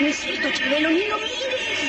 みしりと上の二の右です。